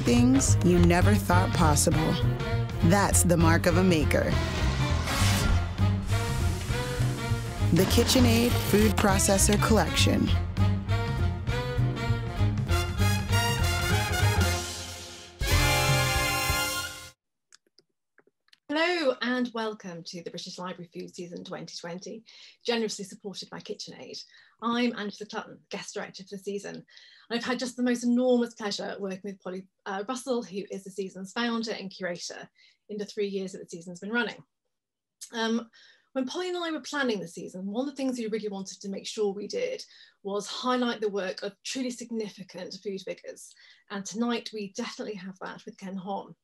things you never thought possible. That's the mark of a maker. The KitchenAid Food Processor Collection. Hello and welcome to the British Library Food Season 2020, generously supported by KitchenAid. I'm Angela Clutton, guest director for the season. I've had just the most enormous pleasure working with Polly uh, Russell, who is the season's founder and curator in the three years that the season's been running. Um, when Polly and I were planning the season, one of the things we really wanted to make sure we did was highlight the work of truly significant food figures. And tonight we definitely have that with Ken Hom.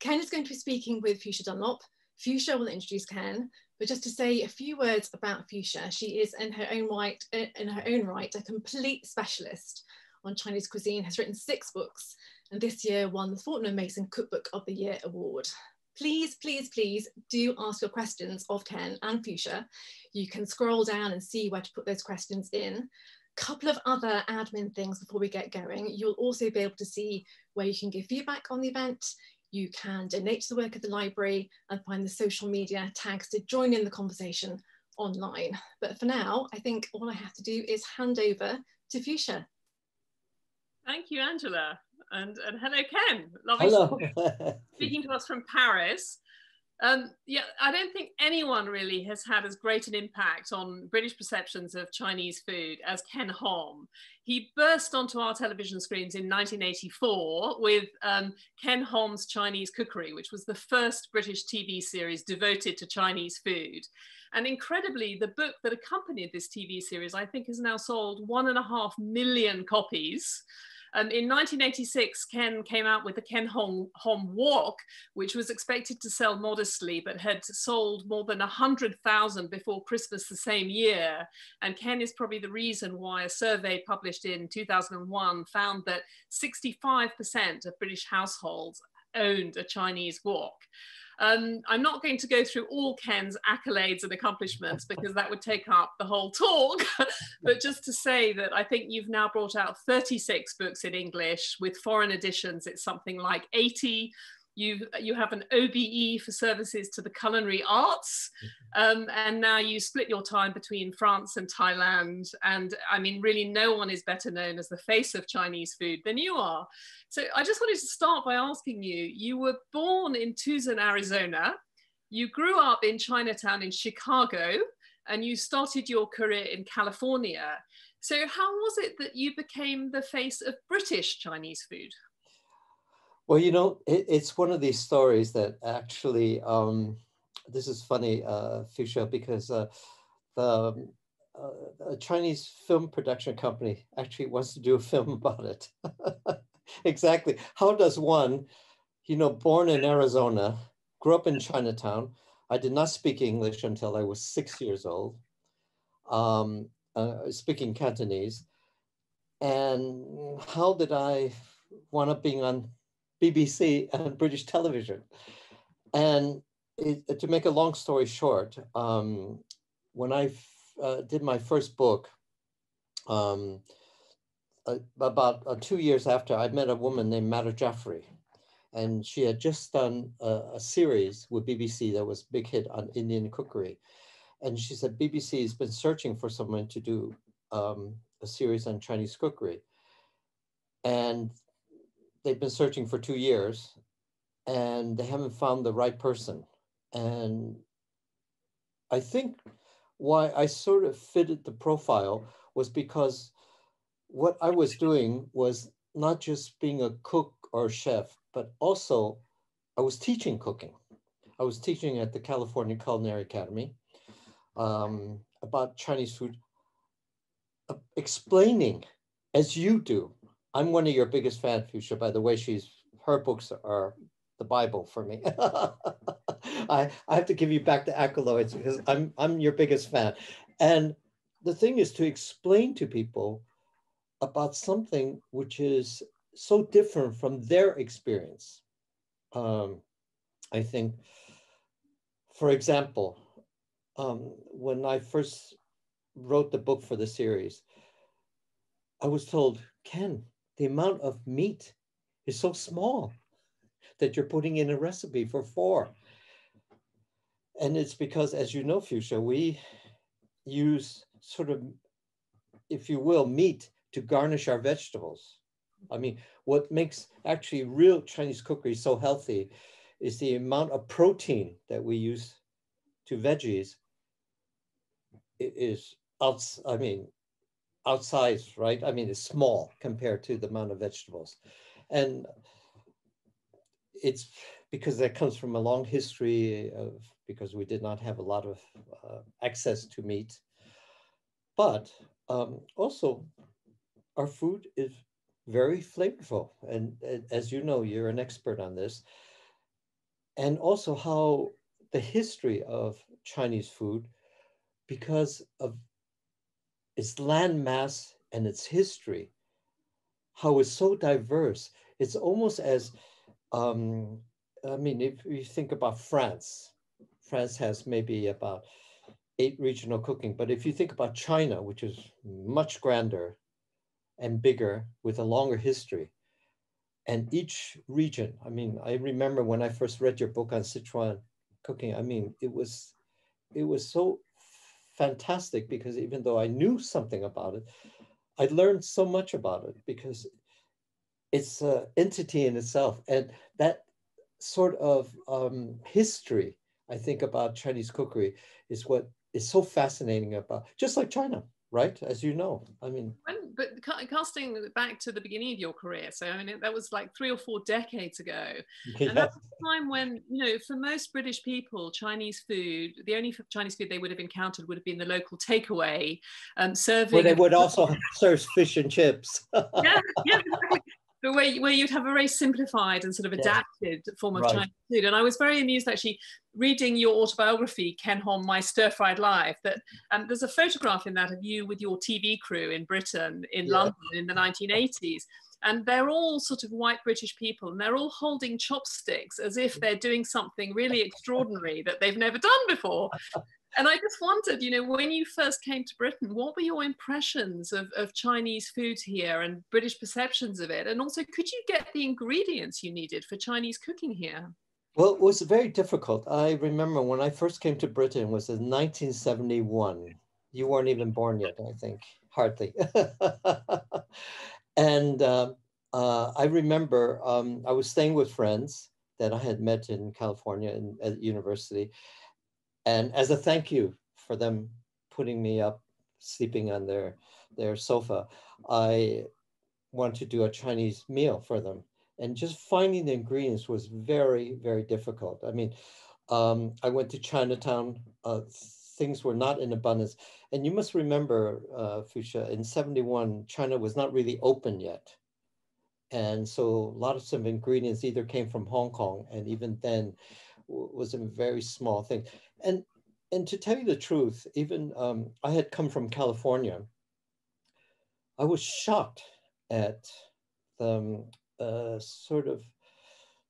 Ken is going to be speaking with Fuchsia Dunlop. Fuchsia will introduce Ken, but just to say a few words about Fuchsia, she is in her own right, in her own right, a complete specialist on Chinese cuisine, has written six books, and this year won the Fortnum Mason Cookbook of the Year award. Please, please, please do ask your questions of Ken and Fuchsia. You can scroll down and see where to put those questions in. Couple of other admin things before we get going. You'll also be able to see where you can give feedback on the event. You can donate to the work of the library and find the social media tags to join in the conversation online. But for now, I think all I have to do is hand over to Fuchsia. Thank you, Angela. And, and hello, Ken. Lovely hello. speaking to us from Paris. Um, yeah, I don't think anyone really has had as great an impact on British perceptions of Chinese food as Ken Hom. He burst onto our television screens in 1984 with um, Ken Hom's Chinese Cookery, which was the first British TV series devoted to Chinese food. And incredibly, the book that accompanied this TV series, I think, has now sold one and a half million copies. Um, in 1986, Ken came out with the Ken Hom, Hom Wok, which was expected to sell modestly, but had sold more than 100,000 before Christmas the same year. And Ken is probably the reason why a survey published in 2001 found that 65% of British households owned a Chinese wok. Um, I'm not going to go through all Ken's accolades and accomplishments because that would take up the whole talk, but just to say that I think you've now brought out 36 books in English. With foreign editions, it's something like 80 you you have an OBE for services to the culinary arts, mm-hmm. um, and now you split your time between France and Thailand. And I mean, really, no one is better known as the face of Chinese food than you are. So I just wanted to start by asking you: You were born in Tucson, Arizona. You grew up in Chinatown in Chicago, and you started your career in California. So how was it that you became the face of British Chinese food? Well, you know, it, it's one of these stories that actually, um, this is funny, uh, Fuchsia, because uh, the uh, a Chinese film production company actually wants to do a film about it. exactly. How does one, you know, born in Arizona, grew up in Chinatown. I did not speak English until I was six years old, um, uh, speaking Cantonese. And how did I wind up being on BBC and British television. And it, to make a long story short, um, when I uh, did my first book, um, uh, about uh, two years after, I met a woman named Madhur Jaffrey. And she had just done a, a, series with BBC that was big hit on Indian cookery. And she said, BBC has been searching for someone to do um, a series on Chinese cookery. And they've been searching for two years and they haven't found the right person. And I think why I sort of fitted the profile was because what I was doing was not just being a cook or chef, but also I was teaching cooking. I was teaching at the California Culinary Academy um, about Chinese food, uh, explaining as you do I'm one of your biggest fans, Fuchsia. By the way, she's her books are the Bible for me. I, I have to give you back the accolades because I'm I'm your biggest fan. And the thing is to explain to people about something which is so different from their experience. Um, I think, for example, um, when I first wrote the book for the series, I was told, Ken, the amount of meat is so small that you're putting in a recipe for four. And it's because, as you know, Fuchsia, we use sort of, if you will, meat to garnish our vegetables. I mean, what makes actually real Chinese cookery so healthy is the amount of protein that we use to veggies is outs I mean outsized, right? I mean it's small compared to the amount of vegetables. And it's because that comes from a long history of because we did not have a lot of uh, access to meat. But um, also our food is very flavorful. And, and as you know, you're an expert on this. And also how the history of Chinese food, because of its landmass and its history, how it's so diverse. It's almost as, um, I mean, if you think about France, France has maybe about eight regional cooking. But if you think about China, which is much grander and bigger with a longer history, and each region, I mean, I remember when I first read your book on Sichuan cooking, I mean, it was, it was so fantastic because even though I knew something about it, I learned so much about it because it's an entity in itself. And that sort of um, history, I think, about Chinese cookery is what is so fascinating about, just like China right? As you know, I mean. When, but casting back to the beginning of your career, so I mean that was like three or four decades ago, yeah. and that's a time when you know for most British people, Chinese food, the only Chinese food they would have encountered would have been the local takeaway, um, serving. Where they would also serve fish and chips. yeah, yeah, but where, where you'd have a very simplified and sort of adapted yeah. form of right. Chinese food. And I was very amused actually reading your autobiography, Ken Hom, My Stir Fried Life, that um, there's a photograph in that of you with your TV crew in Britain, in yeah. London in the 1980s. And they're all sort of white British people, and they're all holding chopsticks as if they're doing something really extraordinary that they've never done before and I just wondered, you know, when you first came to Britain, what were your impressions of, of Chinese food here and British perceptions of it? And also, could you get the ingredients you needed for Chinese cooking here? Well, it was very difficult. I remember when I first came to Britain was in 1971. You weren't even born yet, I think, hardly. and uh, uh, I remember um, I was staying with friends that I had met in California in, at university and as a thank you for them putting me up, sleeping on their, their sofa, I want to do a Chinese meal for them. And just finding the ingredients was very, very difficult. I mean, um, I went to Chinatown, uh, things were not in abundance. And you must remember, uh, Fuchsia, in 71, China was not really open yet. And so a lot of some ingredients either came from Hong Kong, and even then was a very small thing and and to tell you the truth, even um, I had come from California. I was shocked at the um, uh, sort of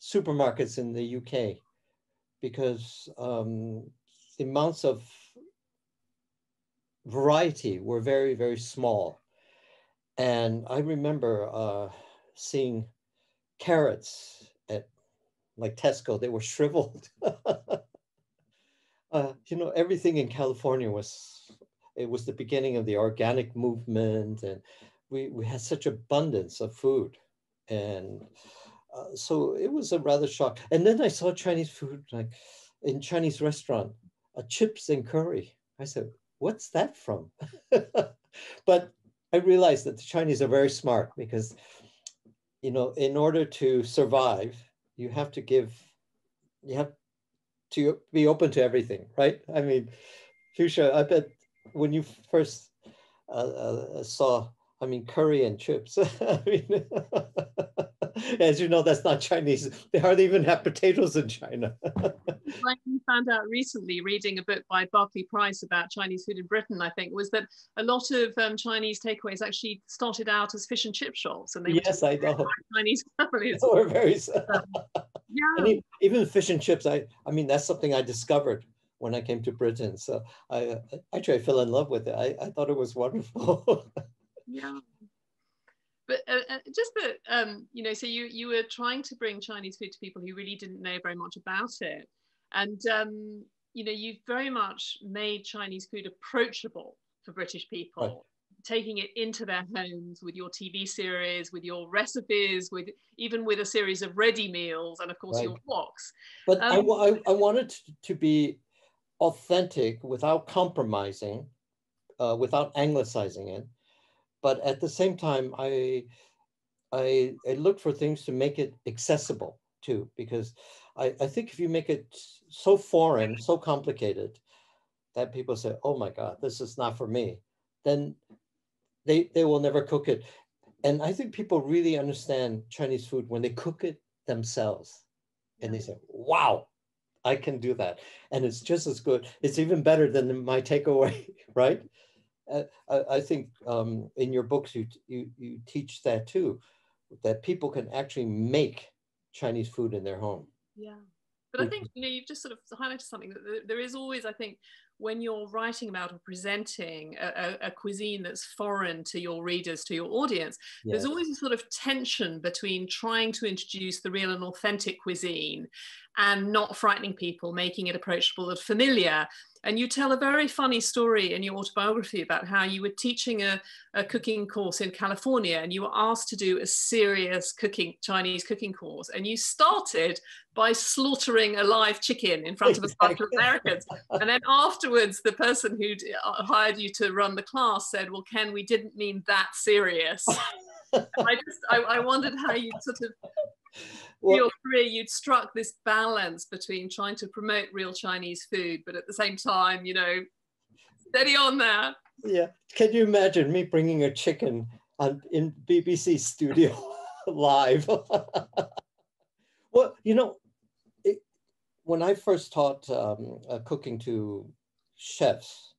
supermarkets in the UK because um, the amounts of variety were very, very small. And I remember uh, seeing carrots like Tesco, they were shriveled. uh, you know, everything in California was, it was the beginning of the organic movement and we, we had such abundance of food. And uh, so it was a rather shock. And then I saw Chinese food, like in Chinese restaurant, uh, chips and curry. I said, what's that from? but I realized that the Chinese are very smart because, you know, in order to survive, you have to give, you have to be open to everything, right? I mean, Fuchsia, I bet when you first uh, uh, saw, I mean, curry and chips, I mean, as you know, that's not Chinese. They hardly even have potatoes in China. we found out recently, reading a book by Barclay Price about Chinese food in Britain, I think, was that a lot of um, Chinese takeaways actually started out as fish and chip shops, and they yes, I know Chinese families. They were very. Um, yeah. even fish and chips, I I mean, that's something I discovered when I came to Britain. So I actually I fell in love with it. I, I thought it was wonderful. yeah but uh, uh, just that, um, you know, so you you were trying to bring Chinese food to people who really didn't know very much about it, and um, you know, you've very much made Chinese food approachable for British people. Right. Taking it into their homes with your TV series, with your recipes, with even with a series of ready meals, and of course right. your books. But um, I, I, I wanted to be authentic without compromising, uh, without anglicizing it but at the same time, I, I, I look for things to make it accessible too, because I, I think if you make it so foreign, so complicated, that people say, oh my God, this is not for me, then they, they will never cook it. And I think people really understand Chinese food when they cook it themselves. And they say, wow, I can do that. And it's just as good. It's even better than my takeaway, right? Uh, I, I, think um, in your books you, you you teach that too, that people can actually make Chinese food in their home. Yeah, but I think you know you've just sort of highlighted something that there is always I think when you're writing about or presenting a, a, a, cuisine that's foreign to your readers, to your audience, yes. there's always a sort of tension between trying to introduce the real and authentic cuisine and not frightening people, making it approachable and familiar. And you tell a very funny story in your autobiography about how you were teaching a, a cooking course in California and you were asked to do a serious cooking, Chinese cooking course. And you started by slaughtering a live chicken in front of a bunch of Americans. And then afterwards, the person who uh, hired you to run the class said, Well, Ken, we didn't mean that serious. I just, I, I wondered how you sort of well, your career, you'd struck this balance between trying to promote real Chinese food, but at the same time, you know, steady on there. Yeah. Can you imagine me bringing a chicken on, in BBC studio live? well, you know, it, when I first taught um, uh, cooking to chefs,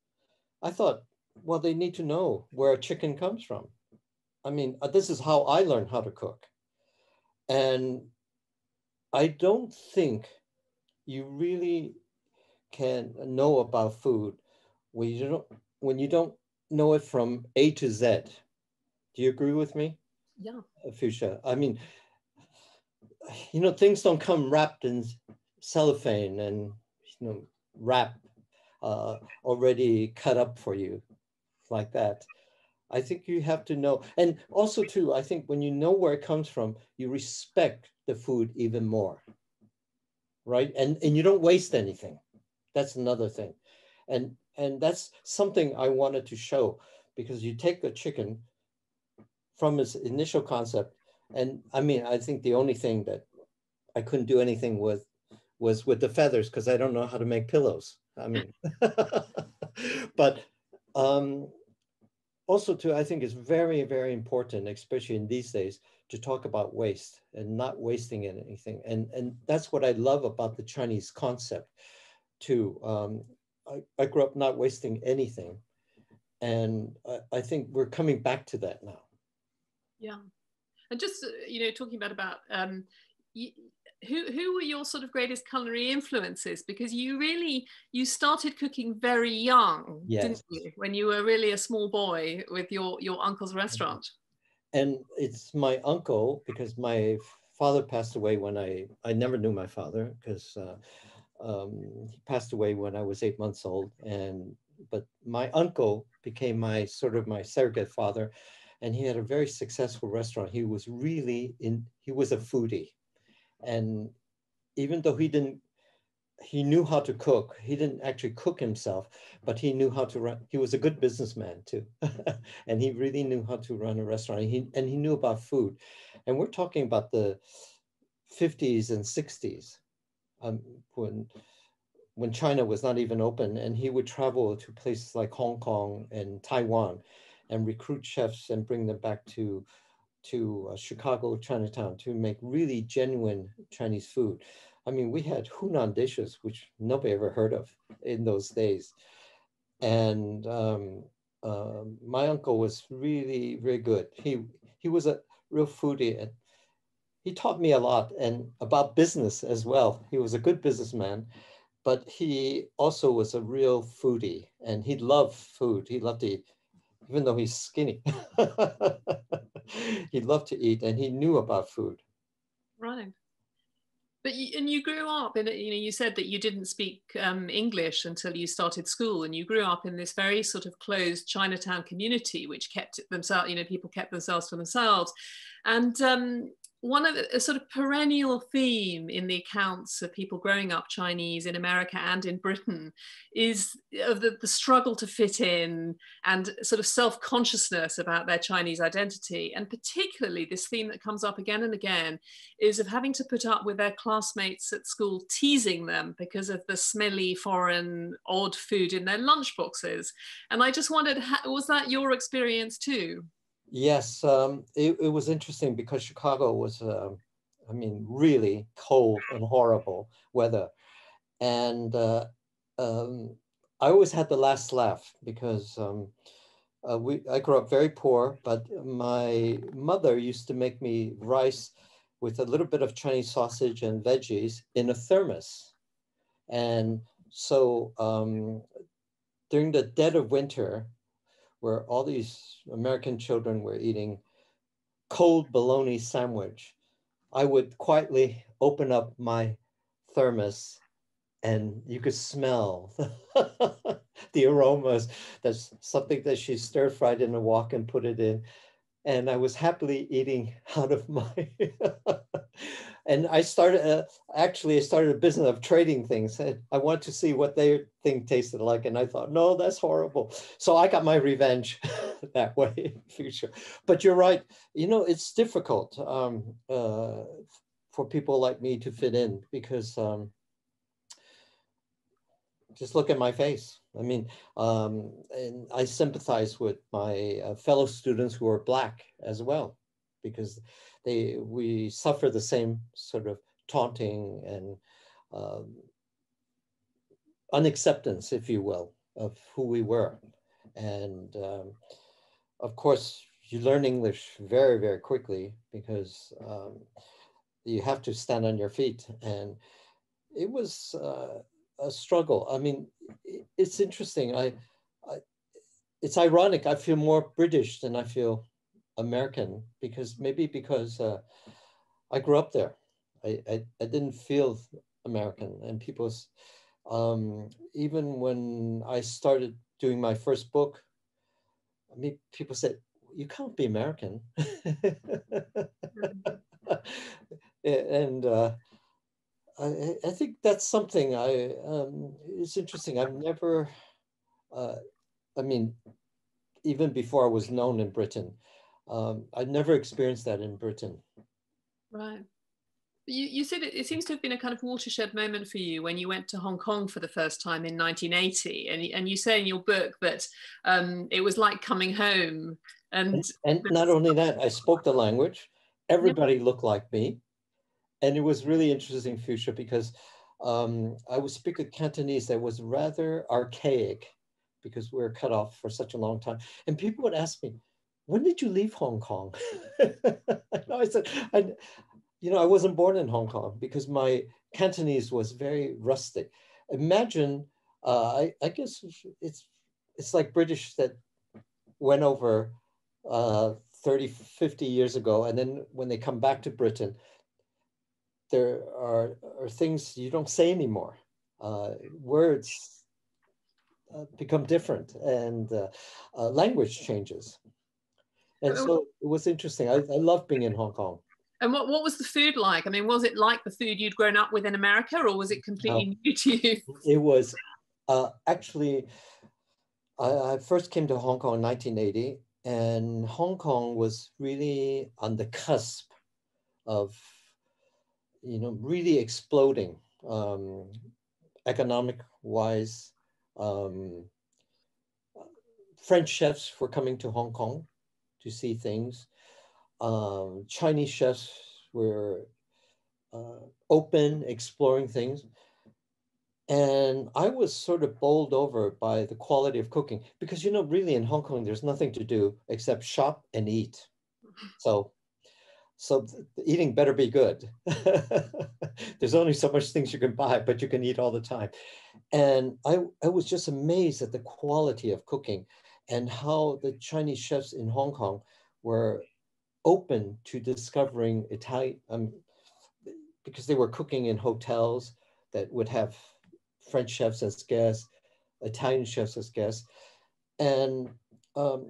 I thought, well, they need to know where a chicken comes from. I mean, uh, this is how I learned how to cook. And I don't think you really can know about food when you don't when you don't know it from A to Z. Do you agree with me? Yeah. Fuchsia. I mean, you know, things don't come wrapped in cellophane and you know wrap uh, already cut up for you like that. I think you have to know. And also too, I think when you know where it comes from, you respect the food even more, right? And, and you don't waste anything. That's another thing. And, and that's something I wanted to show because you take the chicken from its initial concept. And I mean, I think the only thing that I couldn't do anything with was with the feathers because I don't know how to make pillows. I mean, but um, also too, I think it's very, very important, especially in these days, to talk about waste and not wasting anything. And, and that's what I love about the Chinese concept too. Um, I, I grew up not wasting anything. And I, I think we're coming back to that now. Yeah. And just, uh, you know, talking about, about um, who who were your sort of greatest culinary influences? Because you really you started cooking very young yes. didn't you? When you were really a small boy with your your uncle's restaurant. And it's my uncle because my father passed away when i i never knew my father because uh, um, he passed away when i was eight months old. And but my uncle became my sort of my surrogate father and he had a very successful restaurant. He was really in he was a foodie and even though he didn't he knew how to cook he didn't actually cook himself but he knew how to run he was a good businessman too. And he really knew how to run a restaurant. And he, and he knew about food. And we're talking about the 50s and 60s um, when when China was not even open and he would travel to places like Hong Kong and Taiwan and recruit chefs and bring them back to to uh, Chicago Chinatown to make really genuine Chinese food. I mean, we had Hunan dishes, which nobody ever heard of in those days. And um, uh, my uncle was really, very good. He, he was a real foodie and he taught me a lot and about business as well. He was a good businessman, but he also was a real foodie and he loved food. He loved to eat, even though he's skinny. he loved to eat and he knew about food. Right. But you, and you grew up in you know you said that you didn't speak um, English until you started school, and you grew up in this very sort of closed Chinatown community, which kept themselves you know people kept themselves for themselves, and um, one of the, a sort of perennial theme in the accounts of people growing up Chinese in America and in Britain is of the, the struggle to fit in and sort of self-consciousness about their Chinese identity. And particularly this theme that comes up again and again is of having to put up with their classmates at school teasing them because of the smelly foreign odd food in their lunchboxes. And I just wondered, was that your experience too? Yes, um, it, it, was interesting because Chicago was, uh, I mean, really cold and horrible weather. And uh, um, I always had the last laugh because um, uh, we, I grew up very poor, but my mother used to make me rice with a little bit of Chinese sausage and veggies in a thermos. And so um, during the dead of winter, where all these American children were eating cold bologna sandwich, I would quietly open up my thermos and you could smell the aromas. That's something that she stir fried in a wok and put it in. And I was happily eating out of my and I started uh, actually I started a business of trading things. I wanted to see what their thing tasted like, and I thought, no, that's horrible. So I got my revenge that way in future. But you're right. You know, it's difficult um, uh, for people like me to fit in because um, just look at my face. I mean, um, and I sympathize with my uh, fellow students who are black as well, because they we suffer the same sort of taunting and um, unacceptance, if you will, of who we were. And um, of course, you learn English very, very quickly because um, you have to stand on your feet. And it was uh, a struggle. I mean, it's interesting. I, I, it's ironic. I feel more British than I feel American because maybe because uh, I grew up there. I, I, I, didn't feel American and people, um, even when I started doing my first book, I mean, people said, you can't be American. and uh, I, I, think that's something I, um, it's interesting. I've never, uh, I mean, even before I was known in Britain, um, I'd never experienced that in Britain. Right. You, you said it, it, seems to have been a kind of watershed moment for you when you went to Hong Kong for the first time in 1980. And, and you say in your book that um, it was like coming home. And, and, and not only that, I spoke the language. Everybody yeah. looked like me. And it was really interesting, Fuchsia, because um, I would speak a Cantonese that was rather archaic because we were cut off for such a long time. And people would ask me, when did you leave Hong Kong? I said, I, you know, I wasn't born in Hong Kong because my Cantonese was very rustic. Imagine, uh, I, I guess it's, it's like British that went over uh, 30, 50 years ago. And then when they come back to Britain, there are, are things you don't say anymore. Uh, words uh, become different and uh, uh, language changes. And so it was interesting. I, I loved being in Hong Kong. And what, what was the food like? I mean, was it like the food you'd grown up with in America or was it completely new to you? It was uh, actually, I, I, first came to Hong Kong in 1980 and Hong Kong was really on the cusp of, you know, really exploding um, economic wise. Um, French chefs were coming to Hong Kong to see things. Um, Chinese chefs were uh, open, exploring things. And I was sort of bowled over by the quality of cooking because, you know, really in Hong Kong, there's nothing to do except shop and eat. So, so eating better be good. there's only so much things you can buy, but you can eat all the time. And I, I was just amazed at the quality of cooking and how the Chinese chefs in Hong Kong were open to discovering Italian, um, because they were cooking in hotels that would have French chefs as guests, Italian chefs as guests. And um,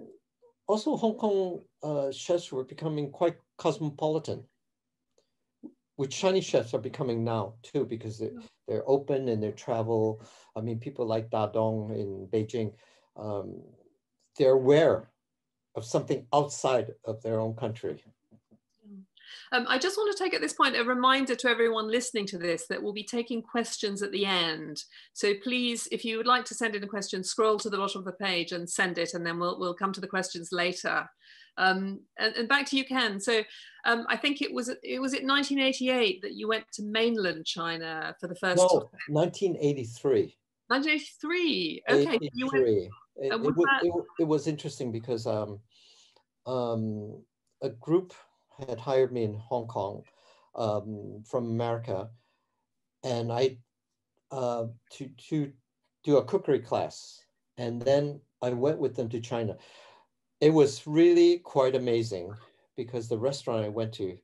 also Hong Kong uh, chefs were becoming quite cosmopolitan, which Chinese chefs are becoming now too, because they're, they're open in their travel. I mean, people like Da Dong in Beijing, um, they're aware of something outside of their own country. Um, I just want to take at this point a reminder to everyone listening to this that we'll be taking questions at the end. So please, if you would like to send in a question, scroll to the bottom of the page and send it, and then we'll, we'll come to the questions later. Um, and, and, back to you, Ken. So um, I think it was it was it 1988 that you went to mainland China for the first no, time. 1983. 1983. Okay, 83. you went. It, it, was, it, it, was interesting because um, um, a group had hired me in Hong Kong um, from America, and I uh, to to do a cookery class, and then I went with them to China. It was really quite amazing because the restaurant I went to,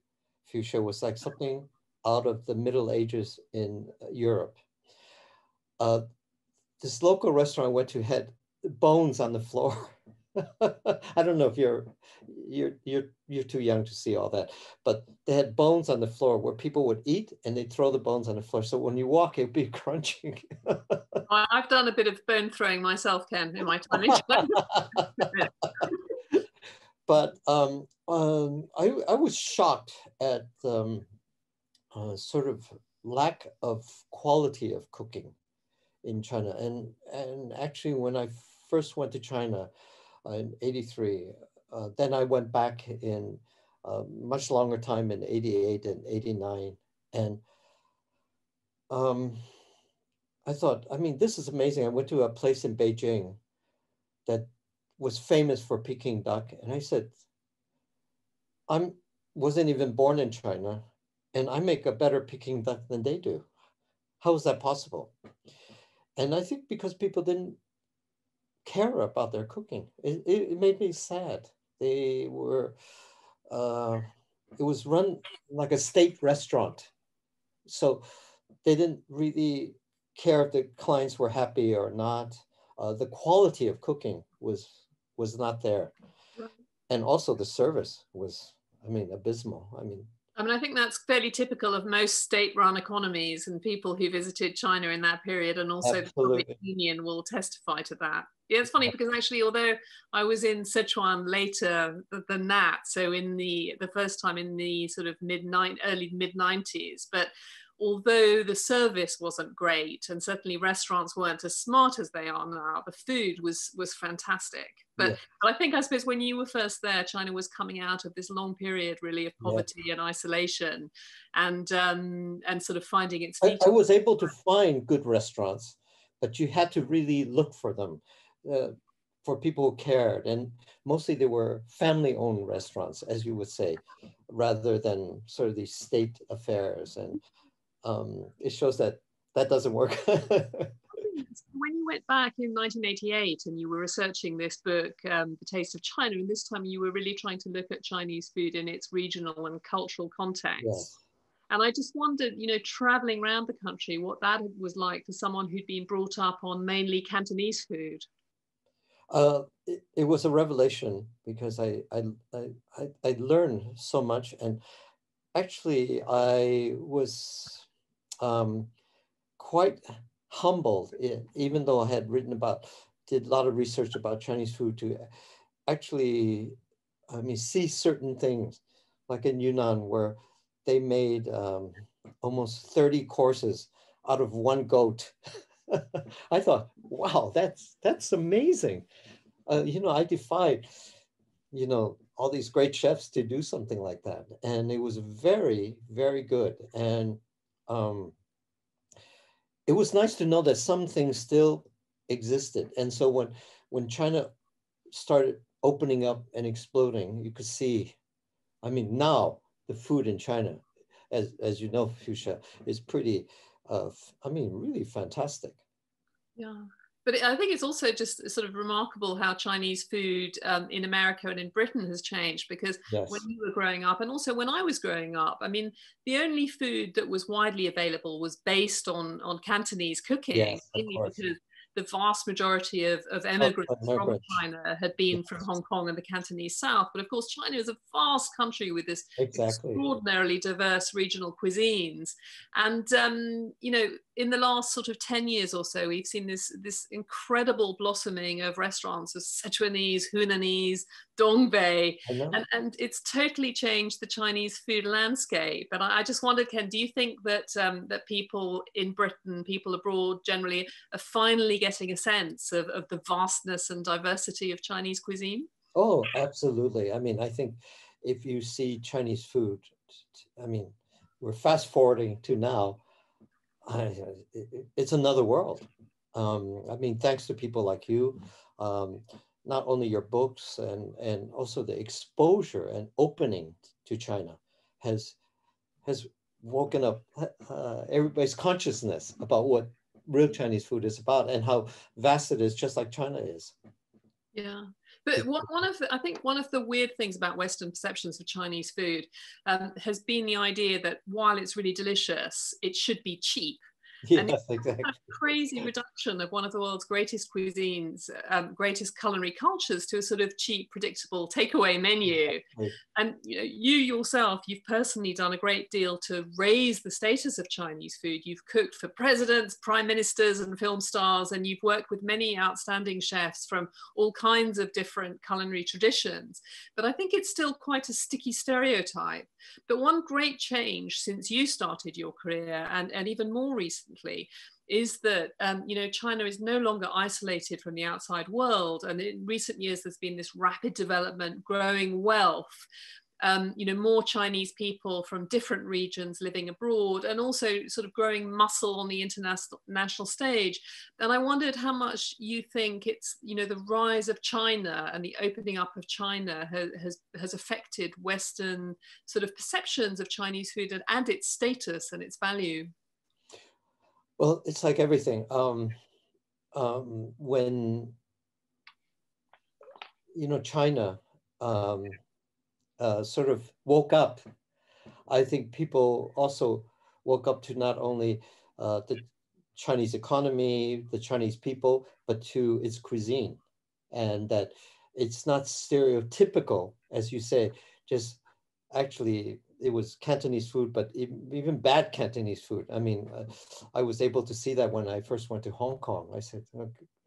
Fuchsia, was like something out of the Middle Ages in uh, Europe. Uh, this local restaurant I went to had bones on the floor. I don't know if you're you're you're you're too young to see all that, but they had bones on the floor where people would eat and they'd throw the bones on the floor. So when you walk, it'd be crunching. I've done a bit of bone throwing myself, Ken, in my time. but um, um, I I was shocked at um, uh, sort of lack of quality of cooking in China, and and actually when I first went to China in 83. Uh, then I went back in uh, much longer time in 88 and 89. And um, I thought, I mean, this is amazing. I went to a place in Beijing that was famous for Peking duck. And I said, I wasn't even born in China and I make a better Peking duck than they do. How is that possible? And I think because people didn't care about their cooking. It, it, made me sad. They were, uh, it was run like a state restaurant. So they didn't really care if the clients were happy or not. Uh, the quality of cooking was was not there. And also the service was, I mean, abysmal. I mean, I mean, I think that's fairly typical of most state-run economies and people who visited China in that period, and also Absolutely. the Soviet Union will testify to that. Yeah, it's funny because actually, although I was in Sichuan later than that, so in the the first time in the sort of mid nine early mid nineties, but although the service wasn't great and certainly restaurants weren't as smart as they are now, the food was was fantastic. But, yeah. but I think I suppose when you were first there, China was coming out of this long period really of poverty yeah. and isolation, and um, and sort of finding its feet. I, I, was able to find good restaurants, but you had to really look for them. Uh, for people who cared and mostly they were family owned restaurants as you would say rather than sort of these state affairs and um, it shows that that doesn't work. when you went back in 1988 and you were researching this book, um, The Taste of China, and this time you were really trying to look at Chinese food in its regional and cultural context. Yes. And I just wondered, you know, traveling around the country, what that was like for someone who'd been brought up on mainly Cantonese food. Uh, it, it, was a revelation because I, I, I, I learned so much. And actually, I was um, quite humbled, even though I had written about, did a lot of research about Chinese food to actually, I mean, see certain things, like in Yunnan, where they made um, almost 30 courses out of one goat. I thought, wow, that's that's amazing. Uh, you know, I defied, you know, all these great chefs to do something like that, and it was very, very good. And um, it was nice to know that some things still existed. And so when when China started opening up and exploding, you could see, I mean, now the food in China, as, as you know, Fuchsia, is pretty, uh, I mean, really fantastic. Yeah. but I think it's also just sort of remarkable how Chinese food um, in America and in Britain has changed because yes. when you were growing up, and also when I was growing up, I mean, the only food that was widely available was based on on Cantonese cooking, yes, because the vast majority of, of immigrants oh, from China had been from Hong Kong and the Cantonese South. But of course, China is a vast country with this exactly. extraordinarily diverse regional cuisines. And, um, you know, in the last sort of 10 years or so, we've seen this, this incredible blossoming of restaurants of Sichuanese, Hunanese, Dongbei, and, and it's totally changed the Chinese food landscape. And I, I just wondered, Ken, do you think that, um, that people in Britain, people abroad generally, are finally getting a sense of, of the vastness and diversity of Chinese cuisine? Oh, absolutely. I mean, I think if you see Chinese food, I mean, we're fast forwarding to now I, it's another world. Um, I mean, thanks to people like you, um, not only your books and and also the exposure and opening to China has has woken up uh, everybody's consciousness about what real Chinese food is about and how vast it is, just like China is. Yeah. But one of the, I think one of the weird things about Western perceptions of Chinese food um, has been the idea that while it's really delicious, it should be cheap. Yes, and it's exactly. a crazy reduction of one of the world's greatest cuisines, um, greatest culinary cultures to a sort of cheap, predictable takeaway menu. Exactly. And you, know, you yourself, you've personally done a great deal to raise the status of Chinese food. You've cooked for presidents, prime ministers, and film stars, and you've worked with many outstanding chefs from all kinds of different culinary traditions. But I think it's still quite a sticky stereotype. But one great change since you started your career, and, and even more recently, recently is that um, you know China is no longer isolated from the outside world, and in recent years there's been this rapid development, growing wealth. Um, you know, more Chinese people from different regions living abroad, and also sort of growing muscle on the international stage. And I wondered how much you think it's, you know, the rise of China and the opening up of China has has, has affected Western sort of perceptions of Chinese food and, and its status and its value. Well, it's like everything. Um, um, when you know China um, uh, sort of woke up, I think people also woke up to not only uh, the Chinese economy, the Chinese people, but to its cuisine, and that it's not stereotypical, as you say, just actually it was Cantonese food, but even bad Cantonese food. I mean, uh, I was able to see that when I first went to Hong Kong. I said,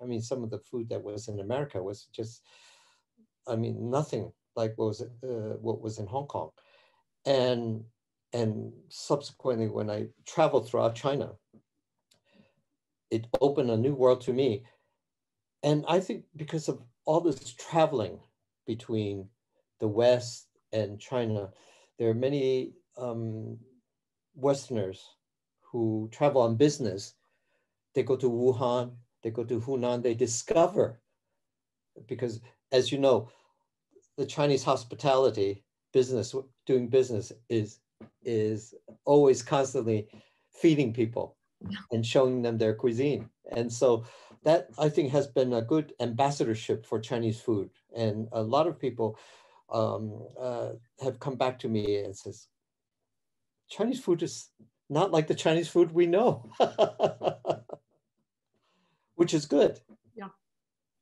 I mean, some of the food that was in America was just, I mean, nothing like what was uh, what was in Hong Kong, and and subsequently when I traveled throughout China, it opened a new world to me, and I think because of all this traveling between the West and China there are many um, Westerners who travel on business. They go to Wuhan, they go to Hunan, they discover, because as you know, the Chinese hospitality business, doing business is, is always constantly feeding people and showing them their cuisine. And so that I think has been a good ambassadorship for Chinese food. And a lot of people um, uh, have come back to me and says, Chinese food is not like the Chinese food we know, which is good. Yeah.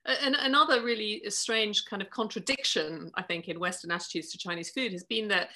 And another really strange kind of contradiction, I think, in Western attitudes to Chinese food has been that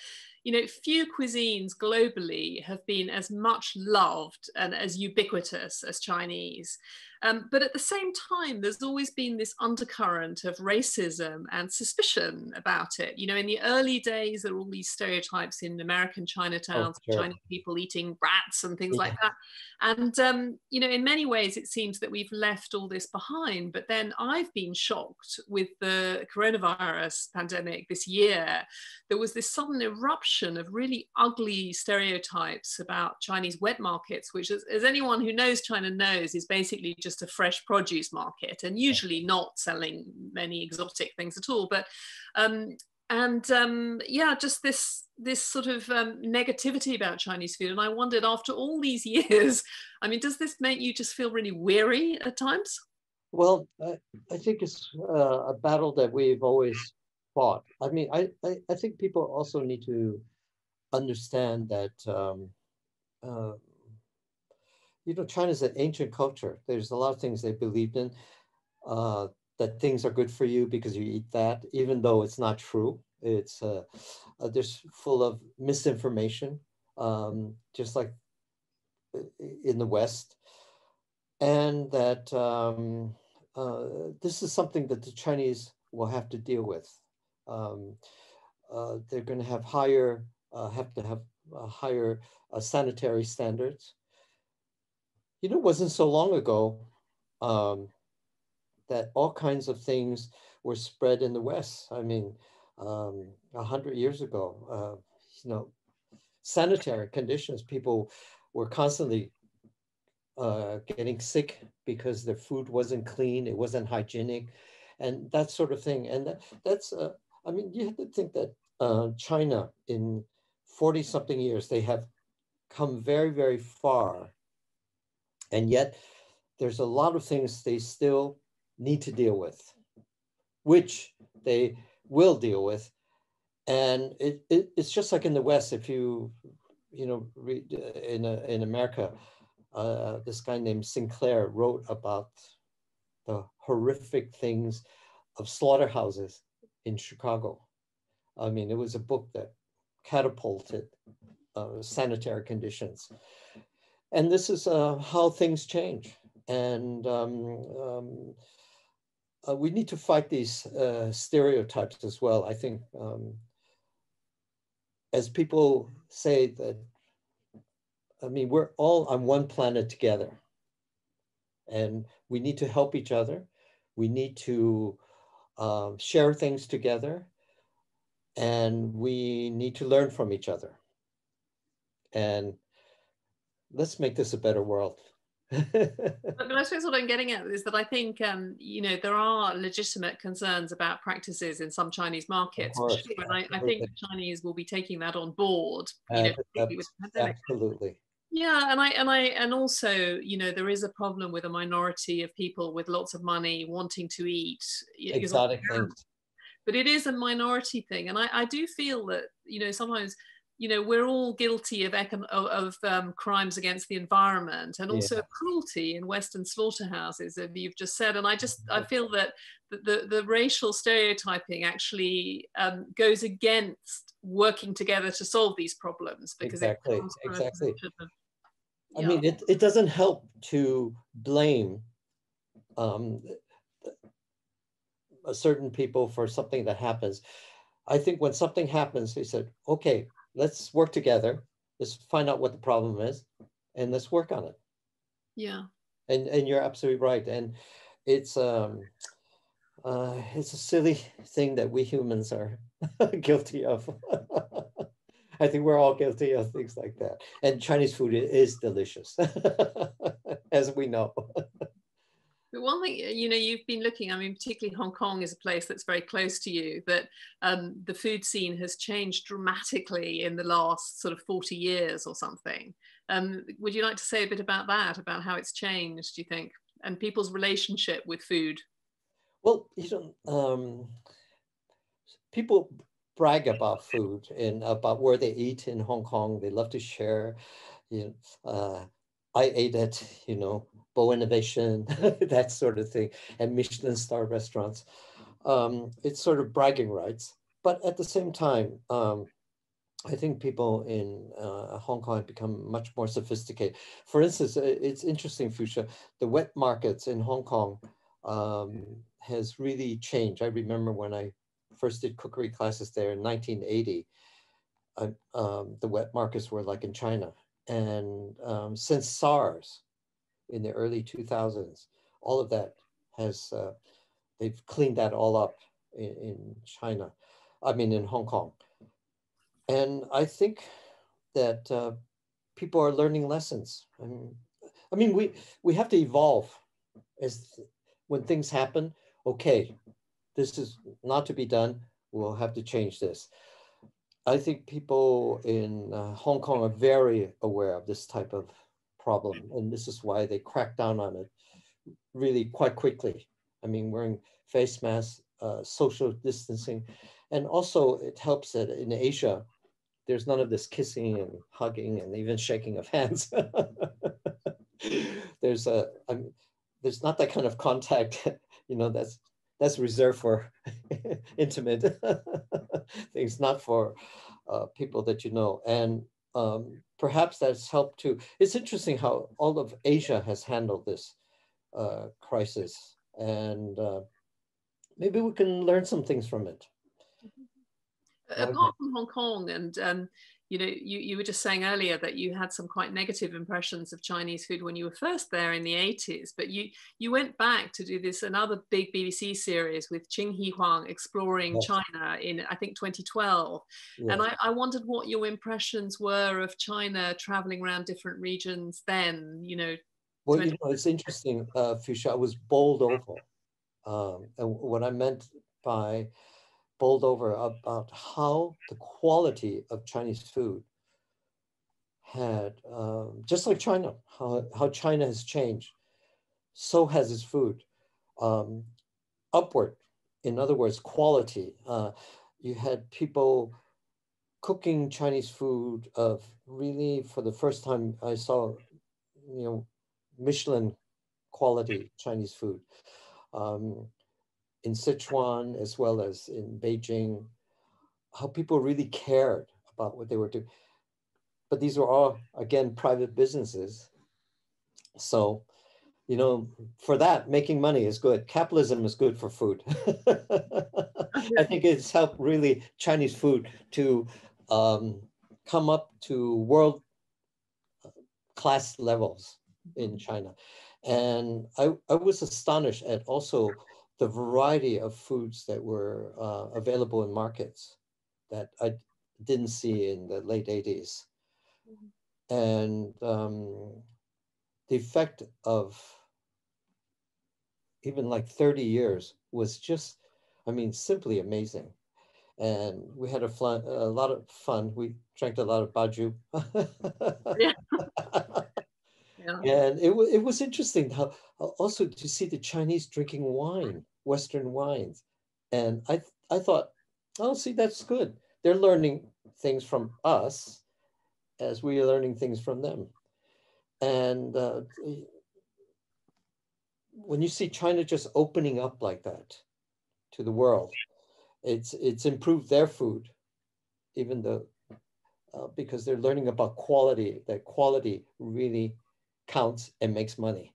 you know, few cuisines globally have been as much loved and as ubiquitous as Chinese. Um, but at the same time, there's always been this undercurrent of racism and suspicion about it. You know, in the early days, there were all these stereotypes in American Chinatowns, oh, sure. Chinese people eating rats and things yeah. like that. And, um, you know, in many ways, it seems that we've left all this behind. But then I've been shocked with the coronavirus pandemic this year. There was this sudden eruption of really ugly stereotypes about Chinese wet markets, which, as, as anyone who knows China knows, is basically just just a fresh produce market and usually not selling many exotic things at all. But um, and um, yeah, just this this sort of um, negativity about Chinese food. And I wondered, after all these years, I mean, does this make you just feel really weary at times? Well, I, I think it's uh, a battle that we've always fought. I mean, I, I, I think people also need to understand that, um, uh, you know, China's an ancient culture. There's a lot of things they believed in, uh, that things are good for you because you eat that, even though it's not true. It's uh, uh, just full of misinformation, um, just like uh, in the West. And that um, uh, this is something that the Chinese will have to deal with. Um, uh, they're going to have higher, uh, have to have higher uh, sanitary standards. You know, it wasn't so long ago um, that all kinds of things were spread in the West. I mean, um, a hundred years ago, uh, you know, sanitary conditions, people were constantly uh, getting sick because their food wasn't clean, it wasn't hygienic, and that sort of thing. And that, that's, uh, I mean, you have to think that uh, China in 40 something years, they have come very, very far. And yet there's a lot of things they still need to deal with, which they will deal with. And it, it, it's just like in the West, if you, you know, read uh, in, a, in America, uh, this guy named Sinclair wrote about the horrific things of slaughterhouses in Chicago. I mean, it was a book that catapulted uh, sanitary conditions. And this is uh, how things change. And um, um, uh, we need to fight these uh, stereotypes as well. I think um, as people say that I mean, we're all on one planet together. And we need to help each other. We need to uh, share things together. And we need to learn from each other. And let's make this a better world. but I suppose what I'm getting at is that I think um, you know there are legitimate concerns about practices in some Chinese markets, course, and I, I, think the Chinese will be taking that on board. You know, absolutely. Yeah, and I and I and also, you know, there is a problem with a minority of people with lots of money wanting to eat exotic things. But it is a minority thing, and I, I do feel that you know sometimes you know we're all guilty of econ- of, of um, crimes against the environment and also yeah. cruelty in western slaughterhouses as you've just said and i just i feel that the, the, the racial stereotyping actually um, goes against working together to solve these problems because exactly exactly I mean, it, it doesn't help to blame um, a certain people for something that happens. I think when something happens, they said, okay, let's work together. Let's find out what the problem is and let's work on it. Yeah. And, and you're absolutely right. And it's, um, uh, it's a silly thing that we humans are guilty of. I think we're all guilty of things like that. And Chinese food is delicious, as we know. But one thing, you know, you've been looking, I mean, particularly Hong Kong is a place that's very close to you, that um, the food scene has changed dramatically in the last sort of 40 years or something. Um, would you like to say a bit about that, about how it's changed, do you think, and people's relationship with food? Well, you know, um, people brag about food and about where they eat in Hong Kong. They love to share. You know, uh, I ate at you know Bo Innovation, that sort of thing, and Michelin star restaurants. Um, it's sort of bragging rights, but at the same time, um, I think people in uh, Hong Kong have become much more sophisticated. For instance, it's interesting, Fuchsia, the wet markets in Hong Kong um, has really changed. I remember when I first did cookery classes there in 1980, I, um, the wet markets were like in China. And um, since SARS in the early 2000s, all of that has, uh, they've cleaned that all up in, in China, I mean, in Hong Kong. And I think that uh, people are learning lessons. I mean, I mean, we, we have to evolve as when things happen. Okay, this is not to be done. We'll have to change this. I think people in uh, Hong Kong are very aware of this type of problem, and this is why they crack down on it really quite quickly. I mean, wearing face masks, uh, social distancing, and also it helps that in Asia, there's none of this kissing and hugging and even shaking of hands. there's a, I there's not that kind of contact, you know, that's that's reserved for intimate things, not for uh, people that you know. And um, perhaps that's helped too. It's interesting how all of Asia has handled this uh, crisis, and uh, maybe we can learn some things from it. Apart from Hong Kong and um, you know, you, you were just saying earlier that you had some quite negative impressions of Chinese food when you were first there in the 80s, but you you went back to do this another big BBC series with Ching-He Huang exploring yes. China in I think 2012. Yes. And I, I wondered what your impressions were of China traveling around different regions then, you know. Well, you know, it's interesting, uh, Fuchsia, I was bowled over. Um, and what I meant by bowled over about how the quality of Chinese food had, um, just like China, how, how China has changed, so has its food. Um, upward, in other words, quality. Uh, you had people cooking Chinese food of really, for the first time, I saw, you know, Michelin quality Chinese food. Um, in Sichuan as well as in Beijing, how people really cared about what they were doing. But these were all, again, private businesses. So, you know, for that, making money is good. Capitalism is good for food. I think it's helped really Chinese food to um, come up to world class levels in China. And I, I was astonished at also the variety of foods that were uh, available in markets that I didn't see in the late 80s. Mm-hmm. And um, the effect of even like 30 years was just, I mean, simply amazing. And we had a, fun, a lot of fun. We drank a lot of baijiu. yeah. Yeah. And it, it was interesting how also to see the Chinese drinking wine Western wines. And I, I thought, oh, see, that's good. They're learning things from us as we are learning things from them. And uh, when you see China just opening up like that to the world, it's it's improved their food, even though uh, because they're learning about quality. That quality really counts and makes money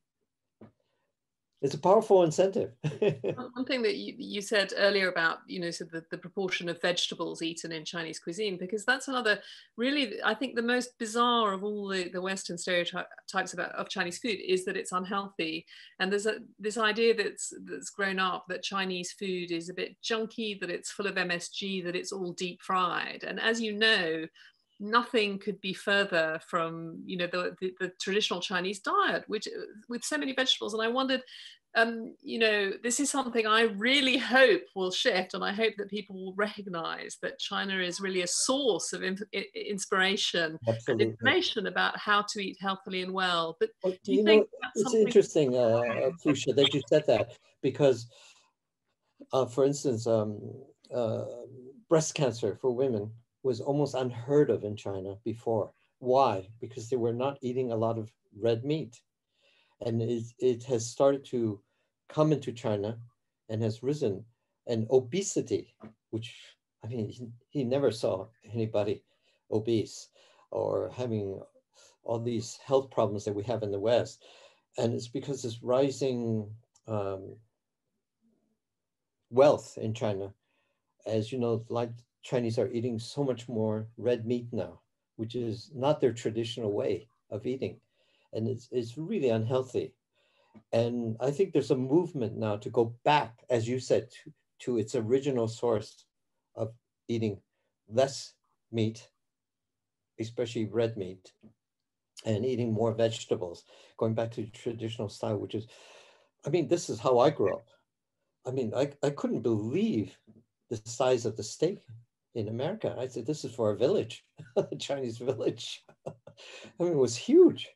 it's a powerful incentive. One thing that you, you said earlier about, you know, so the, the proportion of vegetables eaten in Chinese cuisine, because that's another really, I think the most bizarre of all the, the Western stereotypes about of Chinese food is that it's unhealthy. And there's a, this idea that's, that's grown up that Chinese food is a bit junky, that it's full of MSG, that it's all deep fried. And as you know, nothing could be further from you know the, the, the, traditional Chinese diet, which with so many vegetables. And I wondered, um, you know, this is something I really hope will shift, and I hope that people will recognise that China is really a source of in, inspiration Absolutely. and information about how to eat healthily and well. But well, do you, you know, think it's interesting, uh, Fuchsia, that you said that because, uh, for instance, um, uh, breast cancer for women was almost unheard of in China before. Why? Because they were not eating a lot of red meat. And it, it has started to come into China and has risen. And obesity, which I mean, he, never saw anybody obese or having all these health problems that we have in the West. And it's because this rising um, wealth in China, as you know, like Chinese are eating so much more red meat now, which is not their traditional way of eating. And it's, it's really unhealthy. And I think there's a movement now to go back, as you said, to, to its original source of eating less meat, especially red meat, and eating more vegetables, going back to traditional style, which is, I mean, this is how I grew up. I mean, I, I couldn't believe the size of the steak in America. I said, this is for a village, a Chinese village. I mean, it was huge.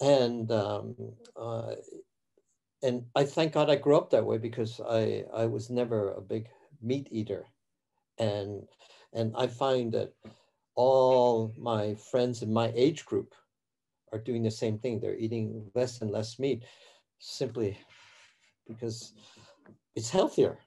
And um, uh, and I thank God I grew up that way because I I was never a big meat eater, and and I find that all my friends in my age group are doing the same thing. They're eating less and less meat, simply because it's healthier,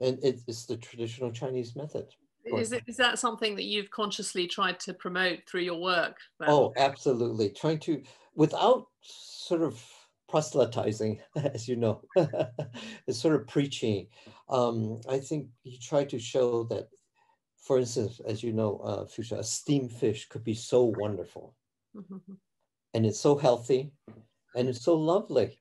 and it's the traditional Chinese method. Is, it, is that something that you've consciously tried to promote through your work? Then? Oh, absolutely. Trying to, without sort of proselytizing, as you know, it's sort of preaching. Um, I think you try to show that, for instance, as you know, uh, Fuchsia, a steamed fish could be so wonderful. and it's so healthy and it's so lovely.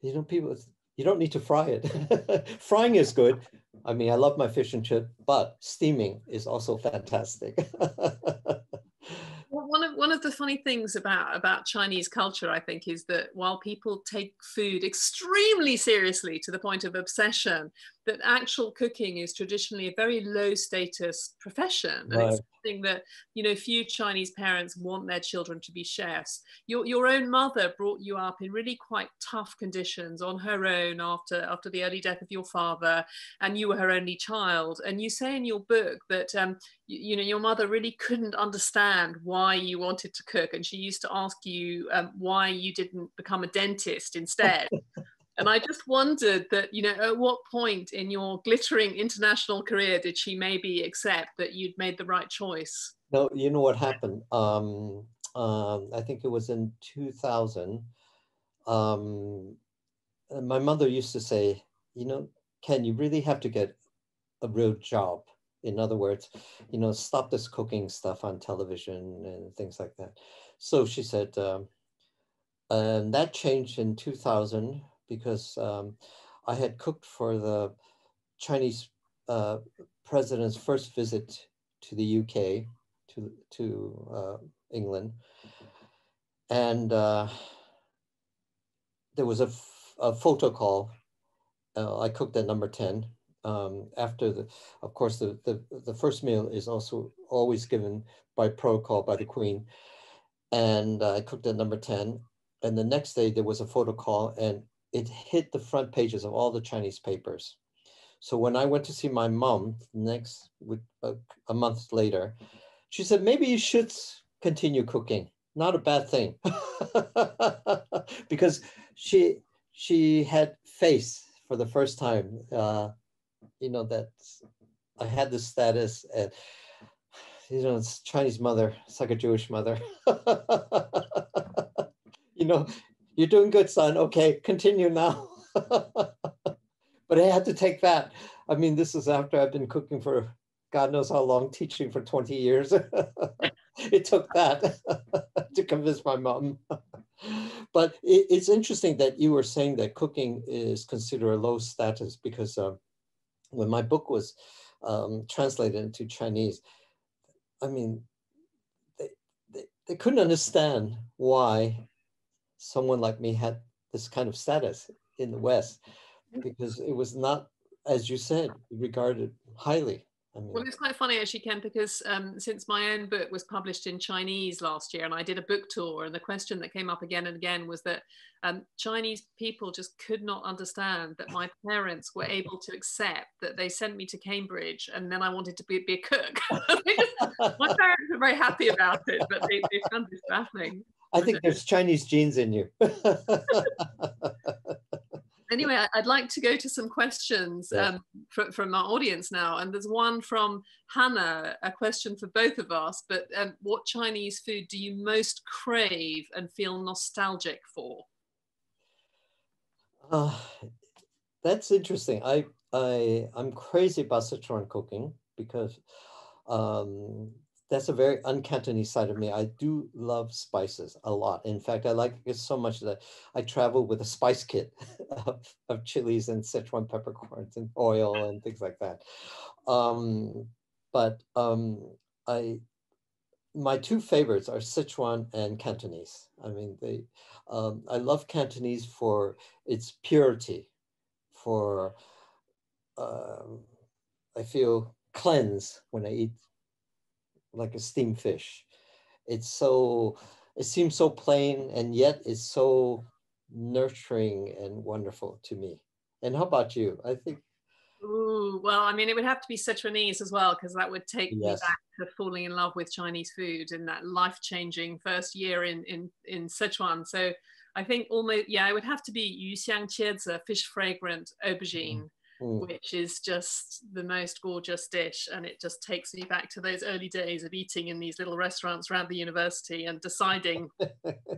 You know, people, you don't need to fry it. Frying is good. I mean, I love my fish and chip, but steaming is also fantastic. one of one of the funny things about about Chinese culture, I think, is that while people take food extremely seriously to the point of obsession, that actual cooking is traditionally a very low status profession, and it's something that you know few Chinese parents want their children to be chefs. Your your own mother brought you up in really quite tough conditions on her own after after the early death of your father, and you were her only child. And you say in your book that um, you, you know your mother really couldn't understand why you wanted to cook, and she used to ask you um, why you didn't become a dentist instead. and I just wondered that, you know, at what point in your glittering international career did she maybe accept that you'd made the right choice? No, you know what happened? Um, um, I think it was in 2000. Um, my mother used to say, you know, Ken, you really have to get a real job. In other words, you know, stop this cooking stuff on television and things like that. So she said, um, and that changed in 2000 because um, I had cooked for the Chinese uh, president's first visit to the UK, to, to uh, England. And uh, there was a, photo call. Uh, I cooked at number 10. Um, after the, of course, the, the, the first meal is also always given by protocol by the Queen. And I cooked at number 10. And the next day there was a photo call and it hit the front pages of all the Chinese papers. So when I went to see my mom next a, a month later, she said, maybe you should continue cooking. Not a bad thing. because she she had faced for the first time, uh, you know, that I had this status and you know, it's Chinese mother, it's like a Jewish mother. you know, you're doing good, son. Okay, continue now. but I had to take that. I mean, this is after I've been cooking for God knows how long, teaching for 20 years. it took that to convince my mom. but it, it's interesting that you were saying that cooking is considered a low status because uh, when my book was um, translated into Chinese, I mean, they, they, they couldn't understand why someone like me had this kind of status in the West because it was not, as you said, regarded highly. I mean, well, it's quite funny actually, Ken, because um, since my own book was published in Chinese last year and I did a book tour, and the question that came up again and again was that um, Chinese people just could not understand that my parents were able to accept that they sent me to Cambridge and then I wanted to be, be a cook. my parents are very happy about it, but they, they found this baffling. I think there's Chinese genes in you. anyway, I'd like to go to some questions um, from, from our audience now. And there's one from Hannah, a question for both of us. But um, what Chinese food do you most crave and feel nostalgic for? Uh, that's interesting. I, I, I'm crazy about Sichuan cooking because um, that's a very uncantonese side of me. I do love spices a lot. In fact, I like it so much that I travel with a spice kit of, of chilies and Sichuan peppercorns and oil and things like that. Um, but um, I, my two favorites are Sichuan and Cantonese. I mean, they, um, I love Cantonese for its purity, for uh, I feel cleanse when I eat like a steamed fish. It's so, it seems so plain and yet it's so nurturing and wonderful to me. And how about you? I think. Ooh, well, I mean, it would have to be Sichuanese as well, because that would take yes. me back to falling in love with Chinese food in that life-changing first year in in in Sichuan. So I think almost yeah, it would have to be yu xiang qiezi, fish fragrant aubergine. Mm. Mm. which is just the most gorgeous dish. And it just takes me back to those early days of eating in these little restaurants around the university and deciding,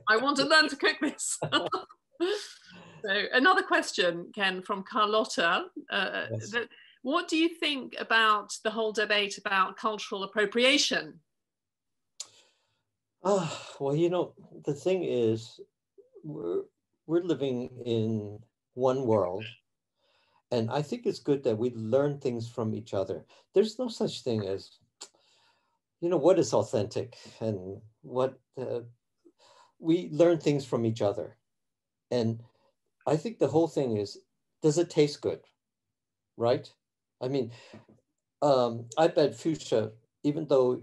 I want to learn to cook this. so, another question, Ken, from Carlotta. Uh, yes. that, what do you think about the whole debate about cultural appropriation? Uh, well, you know, the thing is, we're, we're living in one world and I think it's good that we learn things from each other. There's no such thing as, you know, what is authentic and what uh, we learn things from each other. And I think the whole thing is, does it taste good? Right? I mean, um, I bet Fuchsia, even though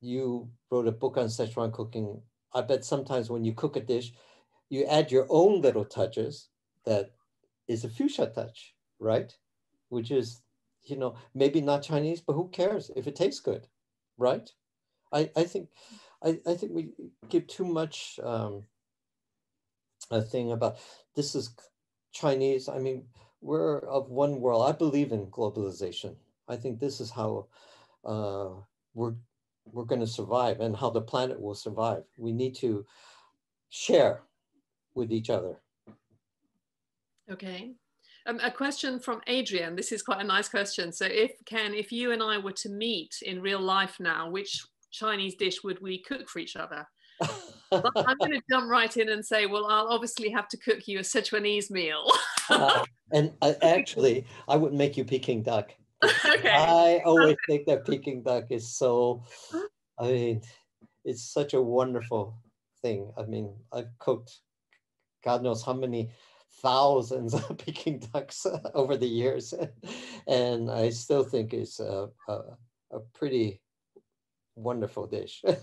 you wrote a book on Szechuan cooking, I bet sometimes when you cook a dish, you add your own little touches that is a fuchsia touch, right? Which is, you know, maybe not Chinese, but who cares if it tastes good, right? I, I think I, I think we give too much um, a thing about this is Chinese. I mean, we're of one world. I believe in globalization. I think this is how uh, we're we're going to survive and how the planet will survive. We need to share with each other Okay. Um, a question from Adrian. This is quite a nice question. So, if Ken, if you and I were to meet in real life now, which Chinese dish would we cook for each other? I'm going to jump right in and say, well, I'll obviously have to cook you a Sichuanese meal. uh, and uh, actually, I would make you Peking duck. okay. I always think that Peking duck is so. I mean, it's such a wonderful thing. I mean, I've cooked, God knows how many thousands of Peking ducks over the years, and I still think it's a, a, a pretty wonderful dish. and,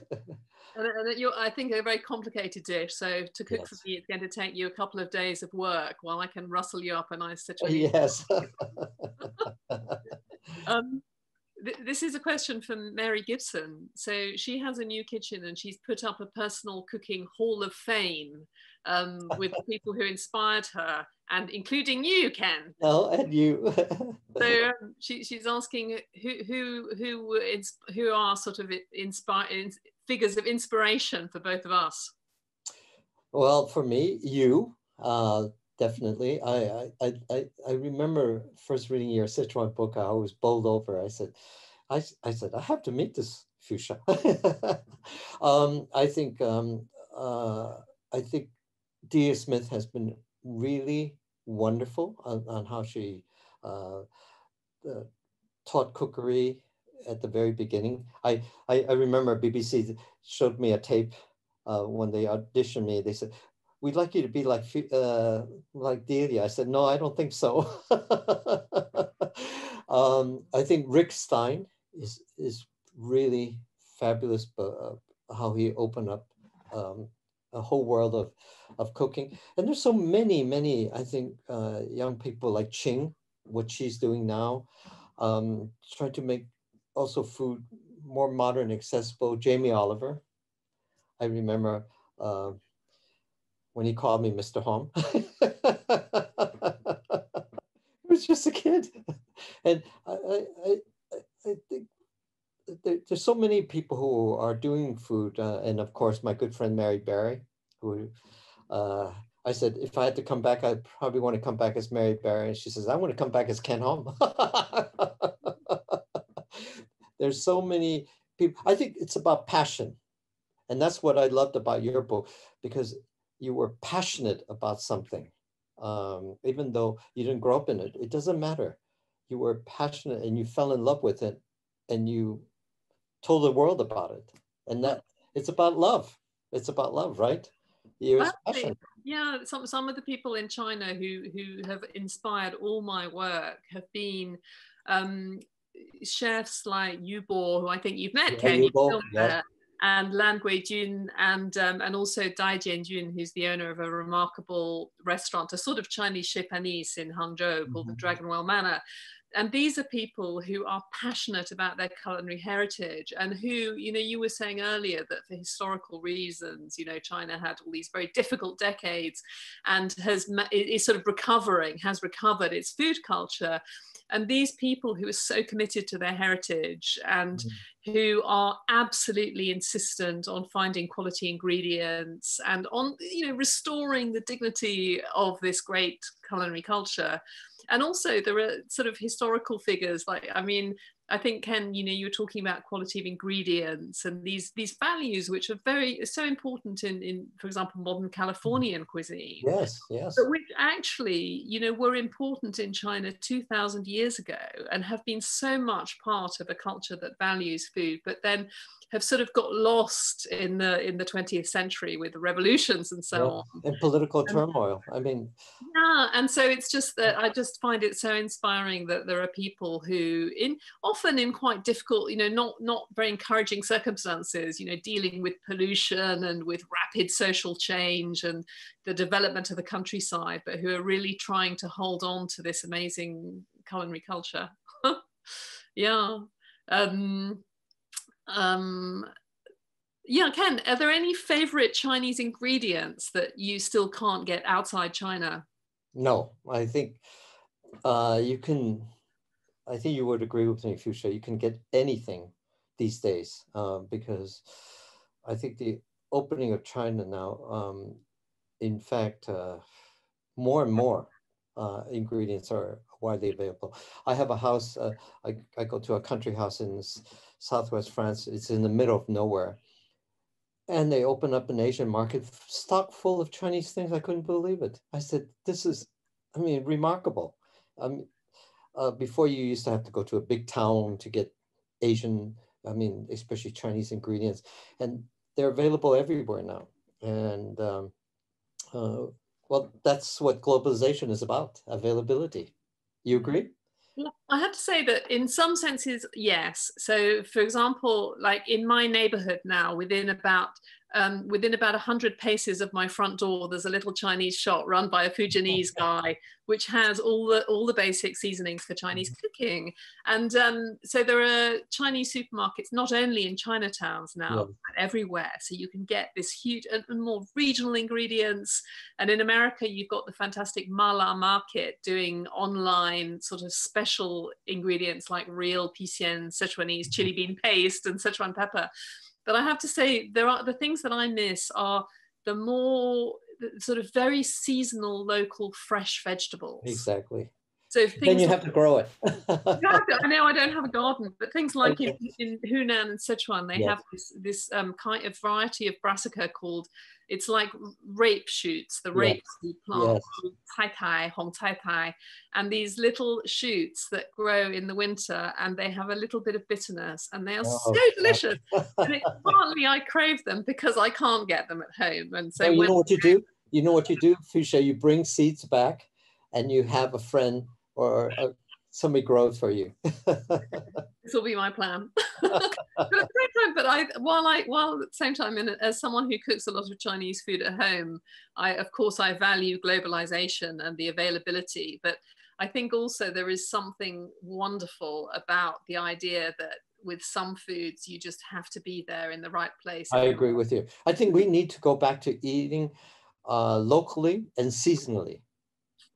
and I think a very complicated dish. So to cook yes. for me, it's going to take you a couple of days of work while I can rustle you up a nice situation. Yes. um, this is a question from Mary Gibson. So she has a new kitchen and she's put up a personal cooking hall of fame um, with people who inspired her, and including you, Ken. Oh, and you. so um, she, she's asking who who who who are sort of inspire figures of inspiration for both of us. Well, for me, you. Uh, definitely. I, I, I, I remember first reading your Sichuan book, I was bowled over. I said, I, I said, I have to meet this fuchsia. um, I think, um, uh, I think Delia Smith has been really wonderful on, on how she uh, uh, taught cookery at the very beginning. I, I, I remember BBC showed me a tape uh, when they auditioned me. They said, we'd like you to be like uh, like Delia. I said, no, I don't think so. um, I think Rick Stein is is really fabulous, but uh, how he opened up um, a whole world of of cooking. And there's so many, many. I think uh, young people like Ching, what she's doing now, um, trying to make also food more modern, accessible. Jamie Oliver, I remember. Uh, when he called me Mr. Hom. he was just a kid. And I, I, I think there, there's so many people who are doing food. Uh, and of course, my good friend Mary Berry, who uh, I said, if I had to come back, I'd probably want to come back as Mary Berry. And she says, I want to come back as Ken Hom. there's so many people. I think it's about passion. And that's what I loved about your book, because you were passionate about something, um, even though you didn't grow up in it, it doesn't matter. You were passionate and you fell in love with it and you told the world about it. And that it's about love. It's about love, right? Yeah, some, some of the people in China who, who have inspired all my work have been um, chefs like Yu Bo, who I think you've met, yeah, Ken. Yeah and Lan Guijun and um, and also Dai Jianjun, who's the owner of a remarkable restaurant, a sort of Chinese Panisse in Hangzhou mm-hmm. called the mm-hmm. Dragonwell Manor. And these are people who are passionate about their culinary heritage and who, you know, you were saying earlier that for historical reasons, you know, China had all these very difficult decades and has is sort of recovering, has recovered its food culture. And these people who are so committed to their heritage and mm. who are absolutely insistent on finding quality ingredients and on you know restoring the dignity of this great culinary culture and also there are sort of historical figures like i mean I think Ken, you know, you were talking about quality of ingredients and these these values, which are very so important in, in for example, modern mm. Californian cuisine. Yes, yes. But which actually, you know, were important in China two thousand years ago and have been so much part of a culture that values food, but then have sort of got lost in the in the 20th century with the revolutions and so yeah. on and political turmoil i mean yeah and so it's just that i just find it so inspiring that there are people who in often in quite difficult you know not not very encouraging circumstances you know dealing with pollution and with rapid social change and the development of the countryside but who are really trying to hold on to this amazing culinary culture yeah um um, yeah, Ken, are there any favorite Chinese ingredients that you still can't get outside China? No, I think uh, you can, I think you would agree with me, Fuchsia, you can get anything these days uh, because I think the opening of China now, um, in fact, uh, more and more uh, ingredients are widely available. I have a house, uh, I, I go to a country house in southwest France. It's in the middle of nowhere. And they opened up an Asian market stock full of Chinese things. I couldn't believe it. I said, this is, I mean, remarkable. Um, uh, before you used to have to go to a big town to get Asian, I mean, especially Chinese ingredients. And they're available everywhere now. And um, uh, well, that's what globalization is about, availability. You agree? I have to say that in some senses, yes. So, for example, like in my neighborhood now, within about um, within about 100 paces of my front door, there's a little Chinese shop run by a Fujianese guy, which has all the all the basic seasonings for Chinese mm-hmm. cooking. And um, so there are Chinese supermarkets not only in Chinatowns now, but everywhere. So you can get this huge and, and, more regional ingredients. And in America, you've got the fantastic Mala Market doing online sort of special ingredients like real Pixian Sichuanese mm-hmm. chili bean paste and Sichuan pepper. But I have to say, there are the things that I miss are the more sort of very seasonal, local, fresh vegetables. Exactly. So then you like, have to grow it. I know I don't have a garden, but things like okay. in, in Hunan and Sichuan, they yes. have this this um, kind of variety of brassica called it's like rape shoots, the rape yes. plant, yes. tai tai, hong tai tai, and these little shoots that grow in the winter and they have a little bit of bitterness and they are oh, so delicious. and it's partly I crave them because I can't get them at home. And so oh, you know what you do? You know what you do, Fuchsia? You bring seeds back and you have a friend or a, somebody grow for you. this will be my plan. but, but I, while I, while at the same time, in, as someone who cooks a lot of Chinese food at home, I, of course, I value globalization and the availability. But I think also there is something wonderful about the idea that with some foods you just have to be there in the right place. I agree with you. I think we need to go back to eating uh, locally and seasonally.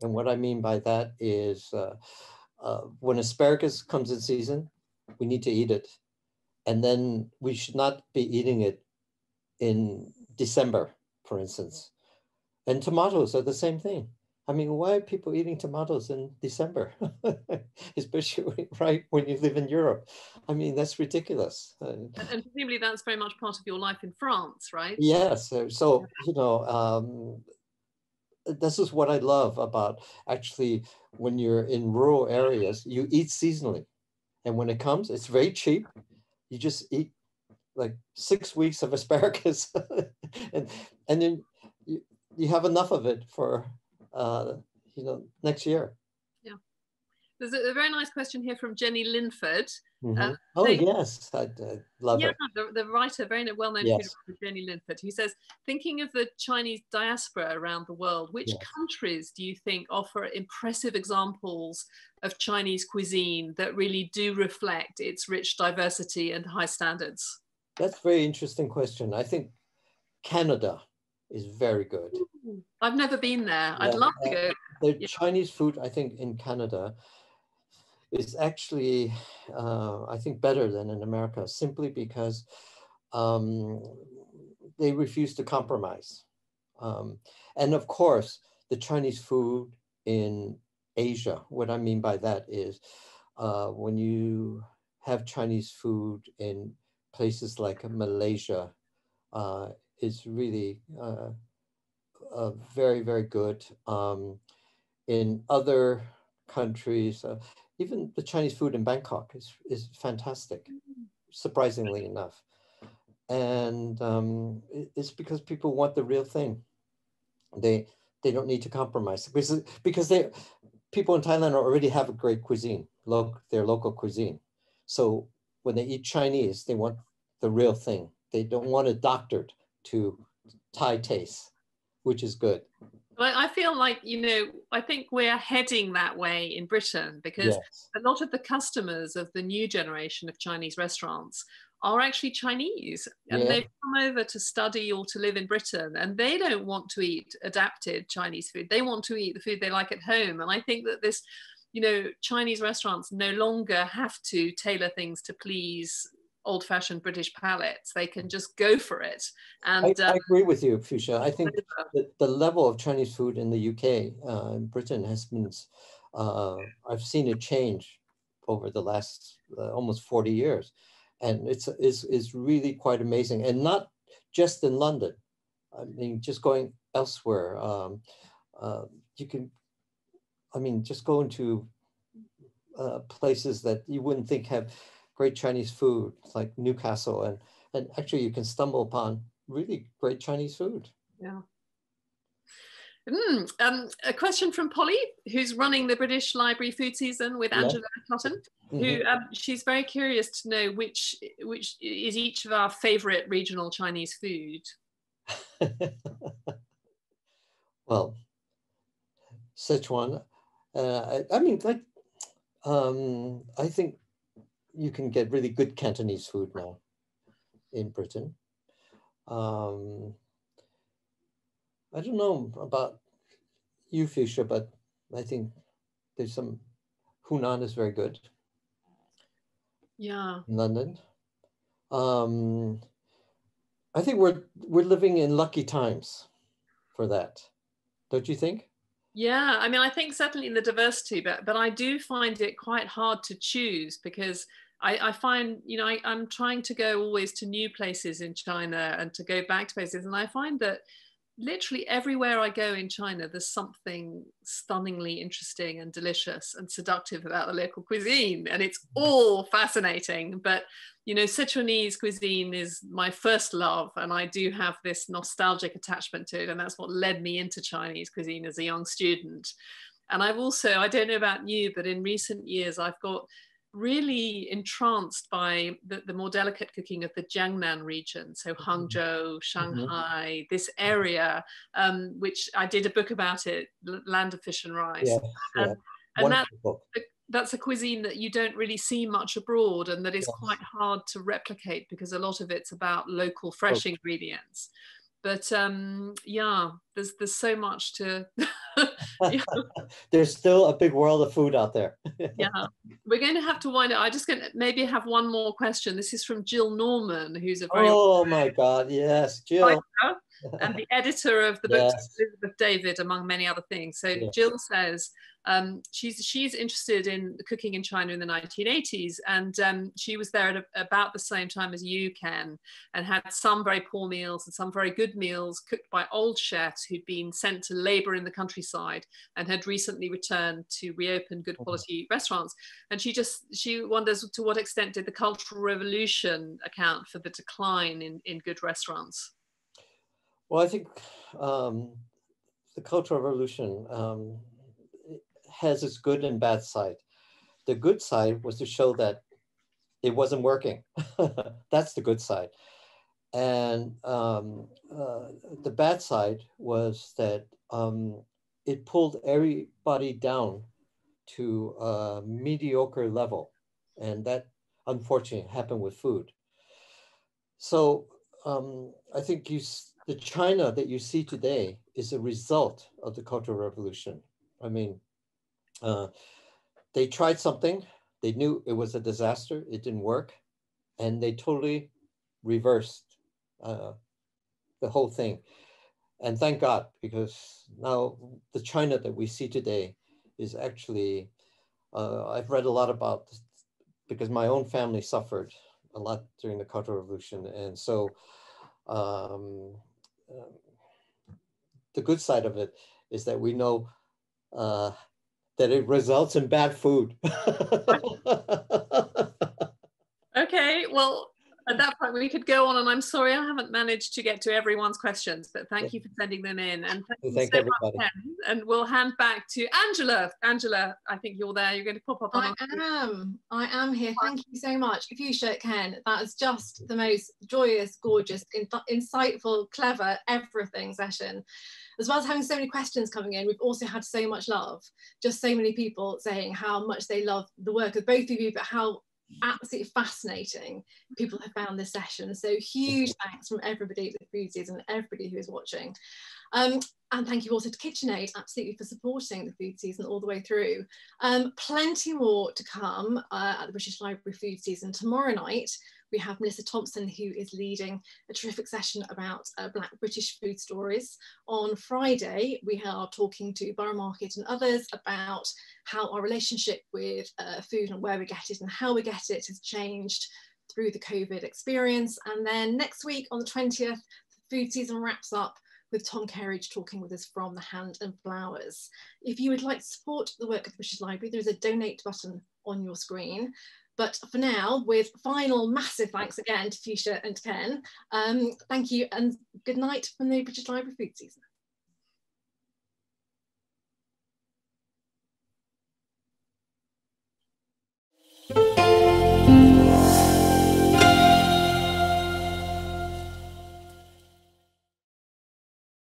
And what I mean by that is. Uh, uh, when asparagus comes in season, we need to eat it. And then we should not be eating it in December, for instance. And tomatoes are the same thing. I mean, why are people eating tomatoes in December? Especially right when you live in Europe. I mean, that's ridiculous. And, and presumably that's very much part of your life in France, right? Yes. So, you know, um, this is what I love about actually when you're in rural areas, you eat seasonally. And when it comes, it's very cheap. You just eat like six weeks of asparagus and, and then you, you have enough of it for, uh, you know, next year there's a, a, very nice question here from Jenny Linford. Mm-hmm. Uh, oh yes, I, I love yeah, it. The, the writer, very well-known yes. Jenny Linford, who says, thinking of the Chinese diaspora around the world, which yes. countries do you think offer impressive examples of Chinese cuisine that really do reflect its rich diversity and high standards? That's a very interesting question. I think Canada is very good. I've never been there. I'd love to go. The yeah. Chinese food, I think, in Canada is actually, uh, I think, better than in America, simply because um, they refuse to compromise. Um, and of course, the Chinese food in Asia, what I mean by that is uh, when you have Chinese food in places like Malaysia, uh, is really uh, uh, very, very good. Um, in other countries, uh, even the Chinese food in Bangkok is, is fantastic, surprisingly enough. And um, it's because people want the real thing. They they don't need to compromise because because they people in Thailand already have a great cuisine, local their local cuisine. So when they eat Chinese, they want the real thing. They don't want it doctored to Thai taste, which is good. I feel like, you know, I think we're heading that way in Britain because yes. a lot of the customers of the new generation of Chinese restaurants are actually Chinese and yeah. they've come over to study or to live in Britain and they don't want to eat adapted Chinese food. They want to eat the food they like at home. And I think that this, you know, Chinese restaurants no longer have to tailor things to please old fashioned British palates. They can just go for it. And I, I agree with you, Fuchsia. I think the, the level of Chinese food in the UK, uh, in Britain, has been, uh, I've seen it change over the last uh, almost 40 years. And it's, it's, it's really quite amazing. And not just in London. I mean, just going elsewhere. Um, uh, you can, I mean, just go into uh, places that you wouldn't think have great Chinese food like Newcastle, and and actually you can stumble upon really great Chinese food. Yeah. Mm, um, a question from Polly, who's running the British Library Food Season with Angela yeah. Cotton, who mm-hmm. um, she's very curious to know which which is each of our favourite regional Chinese food. well, Sichuan. Uh, I, I mean, like, um, I think you can get really good Cantonese food now in Britain. Um, I don't know about you, Fuchsia, but I think there's some Hunan is very good. Yeah. In London. Um, I think we're we're living in lucky times for that. Don't you think? Yeah, I mean, I think certainly in the diversity, but but I do find it quite hard to choose because I, I find, you know, I, I'm trying to go always to new places in China and to go back to places. And I find that literally everywhere I go in China, there's something stunningly interesting and delicious and seductive about the local cuisine. And it's mm. all fascinating. But, you know, Sichuanese cuisine is my first love. And I do have this nostalgic attachment to it. And that's what led me into Chinese cuisine as a young student. And I've also, I don't know about you, but in recent years, I've got really entranced by the, the more delicate cooking of the Jiangnan region, so mm-hmm. Hangzhou, mm-hmm. Shanghai, mm-hmm. this area, um, which I did a book about it, Land of Fish and Rice. Yeah, and, yeah. and that, that's a cuisine that you don't really see much abroad and that is yes. quite hard to replicate because a lot of it's about local fresh ingredients but um, yeah, there's there's so much to. there's still a big world of food out there. yeah, we're going to have to wind it. I just going to maybe have one more question. This is from Jill Norman, who's a very. Oh my God! Yes, Jill. Writer and the editor of the book yes. Elizabeth David, among many other things. So yes. Jill says um, she's she's interested in cooking in China in the 1980s, and um, she was there at a, about the same time as you Ken, and had some very poor meals and some very good meals cooked by old chefs who'd been sent to labour in the countryside and had recently returned to reopen good mm-hmm. quality restaurants. And she just she wonders to what extent did the Cultural Revolution account for the decline in, in good restaurants? Well, I think um, the Cultural Revolution um, has its good and bad side. the good side was to show that it wasn't working. That's the good side. And um, uh, the bad side was that um, it pulled everybody down to a mediocre level. And that unfortunately happened with food. So um, I think you, the China that you see today is a result of the Cultural Revolution. I mean, uh, they tried something, they knew it was a disaster, it didn't work, and they totally reversed uh, the whole thing. And thank God, because now the China that we see today is actually, uh, I've read a lot about, because my own family suffered a lot during the Cultural Revolution. And so um, uh, the good side of it is that we know uh, that it results in bad food. okay, well, at that point we could go on and i'm sorry i haven't managed to get to everyone's questions but thank you for sending them in and thank, thank so everybody. Much, and we'll hand back to angela. Angela i think you're there. You're going to pop up i am. I am here. Thank you so much. Fuchsia ken that is just the most joyous gorgeous in insightful clever everything session. As well as having so many questions coming in, we've also had so much love. Just so many people saying how much they love the work of both of you, but how absolutely fascinating people have found this session. So huge thanks from everybody at the Food Season and everybody who is watching. Um, and thank you also to KitchenAid, absolutely, for supporting the food season all the way through. Um, plenty more to come uh, at the British Library Food Season tomorrow night we have Melissa Thompson, who is leading a terrific session about uh, Black British food stories. On Friday, we are talking to Borough Market and others about how our relationship with uh, food and where we get it and how we get it has changed through the COVID experience. And then next week on the 20th, the food season wraps up with Tom Kerridge talking with us from the Hand and Flowers. If you would like to support the work of the British Library, there is a donate button on your screen. But for now, with final massive thanks again to Fuchsia and Ken, um, thank you and good night from the British Library Food Season.